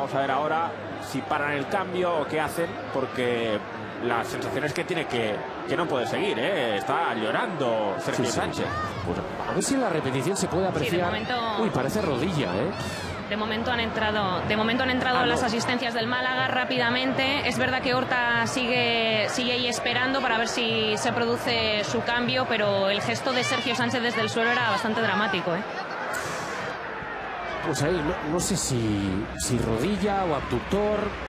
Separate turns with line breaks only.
Vamos a ver ahora si paran el cambio o qué hacen, porque la sensación es que tiene que, que no puede seguir, ¿eh? Está llorando Sergio
Sí, sí.
Sánchez.
Pues a ver si en la repetición se puede apreciar.
momento-
Uy, parece rodilla, ¿eh?
De momento han entrado, de momento han entrado
Ah, no.
las asistencias del Málaga rápidamente. Es verdad que Horta sigue, sigue ahí esperando para ver si se produce su cambio, pero el gesto de Sergio Sánchez desde el suelo era bastante dramático. ¿eh?
Pues ahí, no, no sé si, si rodilla o abductor.